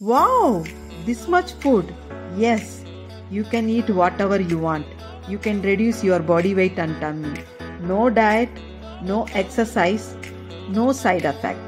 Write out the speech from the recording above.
Wow, this much food. Yes, you can eat whatever you want. You can reduce your body weight and tummy. No diet, no exercise, no side effect.